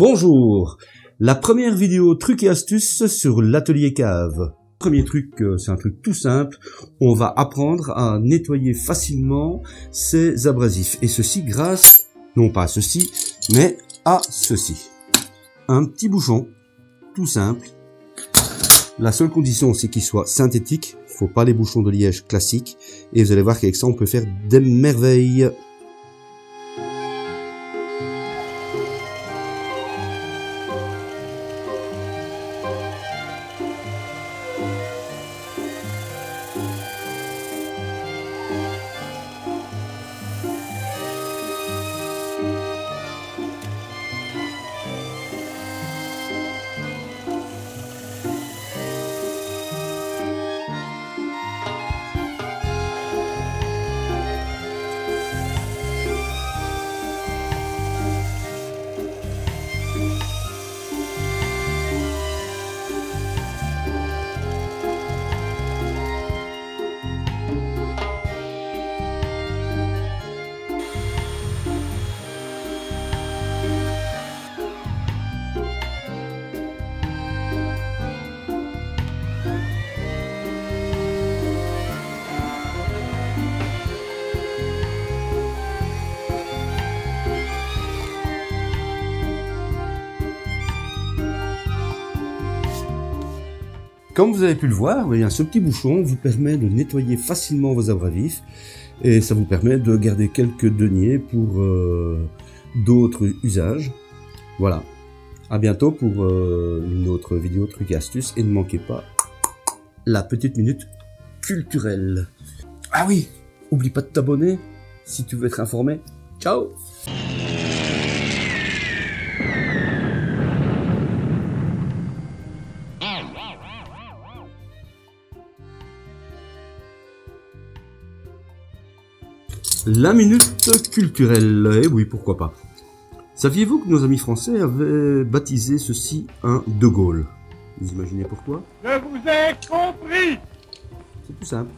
Bonjour La première vidéo trucs et astuces sur l'atelier cave. Premier truc, euh, c'est un truc tout simple, on va apprendre à nettoyer facilement ces abrasifs. Et ceci grâce, non pas à ceci, mais à ceci. Un petit bouchon, tout simple. La seule condition, c'est qu'il soit synthétique, faut pas les bouchons de liège classiques. Et vous allez voir qu'avec ça, on peut faire des merveilles. Comme vous avez pu le voir, ce petit bouchon vous permet de nettoyer facilement vos abrasifs et ça vous permet de garder quelques deniers pour euh, d'autres usages. Voilà. À bientôt pour euh, une autre vidéo trucs et astuces et ne manquez pas la petite minute culturelle. Ah oui, oublie pas de t'abonner si tu veux être informé. Ciao La minute culturelle. Eh oui, pourquoi pas. Saviez-vous que nos amis français avaient baptisé ceci un De Gaulle? Vous imaginez pourquoi? Je vous ai compris C'est tout simple.